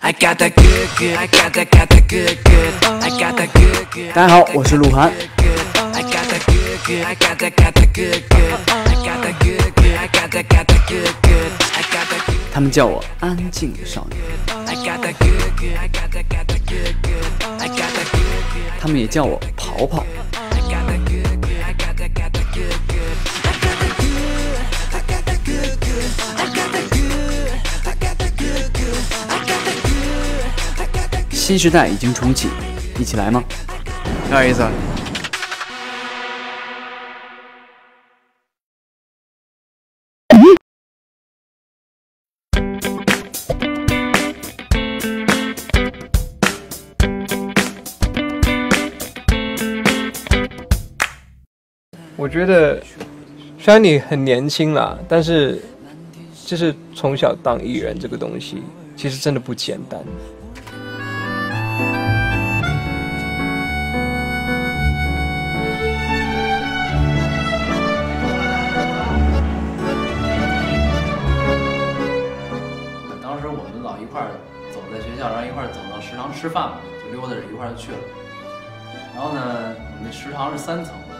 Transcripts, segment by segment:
大家好，我是鹿晗。他们叫我安静的少年，他们也叫我跑跑。新时代已经重启，一起来吗？不好意思。我觉得，虽然你很年轻啦，但是，就是从小当艺人这个东西，其实真的不简单。堂吃饭嘛，就溜达着一块儿就去了。然后呢，那食堂是三层。我们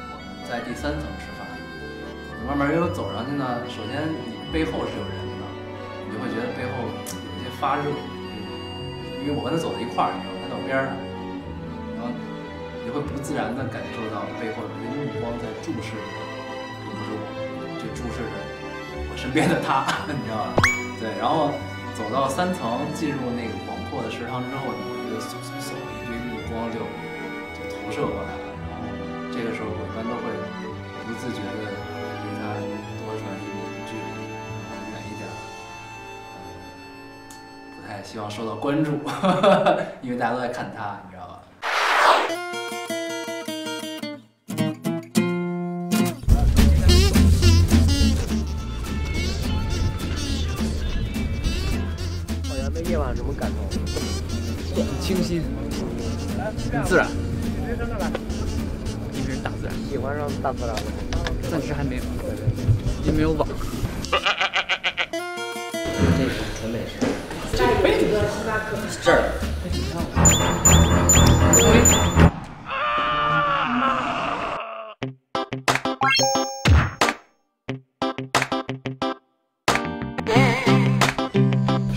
在第三层吃饭，慢慢悠悠走上去呢。首先，你背后是有人的，你就会觉得背后有些发热，因为我跟他走在一块儿，你知道吗？他在我边上，然后你会不自然的感受到背后有一个目光在注视着，并不是我，就注视着我身边的他，你知道吧？对，然后走到三层，进入那个广阔的食堂之后，你会觉得嗖嗖嗖，一堆目光就就投射过来了。然后这个时候，我一般都会不自觉的离他多出来一米距离，然后远一点，不太希望受到关注，因为大家都在看他，你知道吧？草原被夜晚什么感动？很清新，很自然。大自然，喜欢上大自然？暂时还没有，也没有网。这是纯美食。这儿。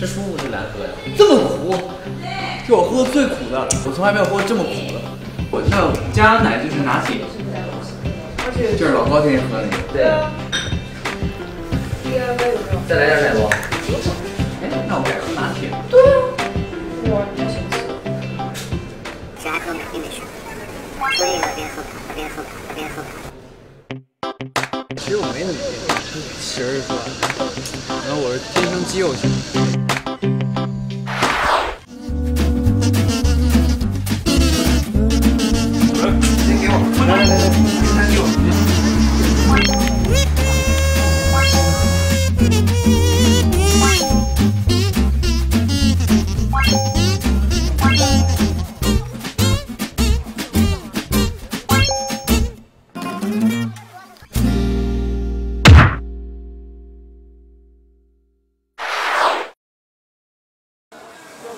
这舒服是难喝呀，这么苦，是我喝最苦的，我从来没有喝过这么苦的。我那加奶就是拿铁，就是老高天天喝那个。对啊。再来点奶酪。哎，那我改喝拿铁。对啊。哇，太神奇了。谁还喝奶必得选，喝这个边喝卡，边喝卡，边喝卡。其实我没那么硬，十二岁，然后我是天生肌肉型。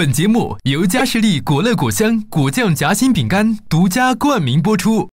本节目由嘉士利果乐果香果酱夹心饼干独家冠名播出。